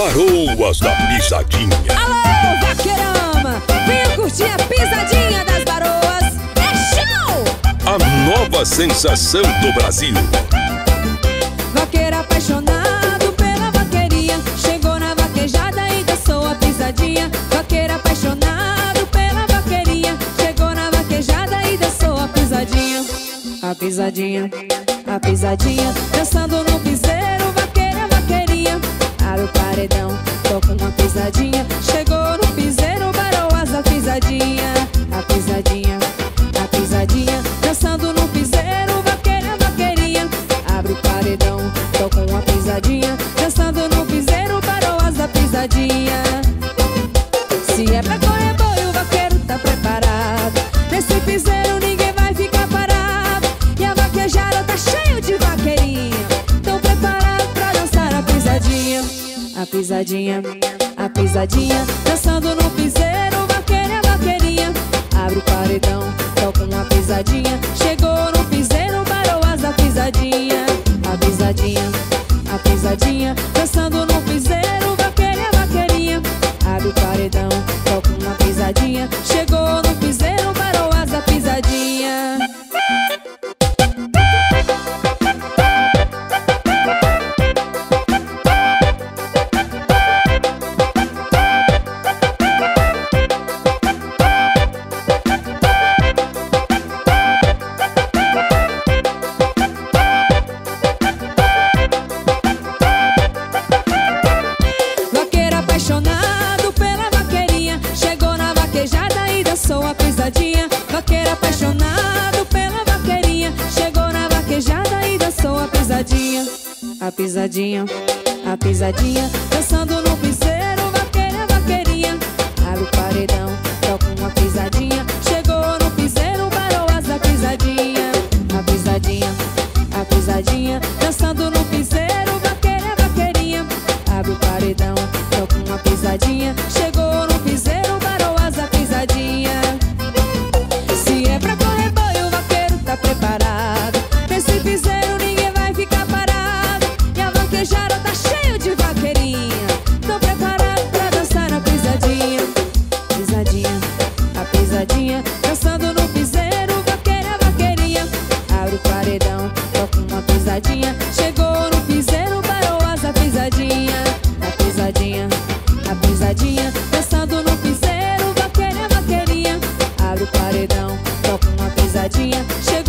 Baroas da Pisadinha. Alô, vaqueirama! Venha curtir a pisadinha das baroas. É show! A nova sensação do Brasil. Vaqueiro apaixonado pela vaqueirinha. Chegou na vaquejada e dançou a pisadinha. Vaqueiro apaixonado pela vaqueirinha. Chegou na vaquejada e dançou a pisadinha. A pisadinha, a pisadinha. Dançando no piseiro, A pisadinha, a pisadinha. Dançando no piseiro, vaqueiro e vaqueirinha. Abre o paredão, toca uma pisadinha. pisadinha, a pisadinha Dançando no piseiro, vaqueira, vaqueirinha. Abre o paredão, toca uma pisadinha. Chegou no piseiro, parou da pisadinha. A pisadinha, a pisadinha Dançando no piseiro, vaqueira, vaqueirinha. Abre o paredão, toca uma pisadinha. Chegou O paredão. Toca uma pisadinha, chega.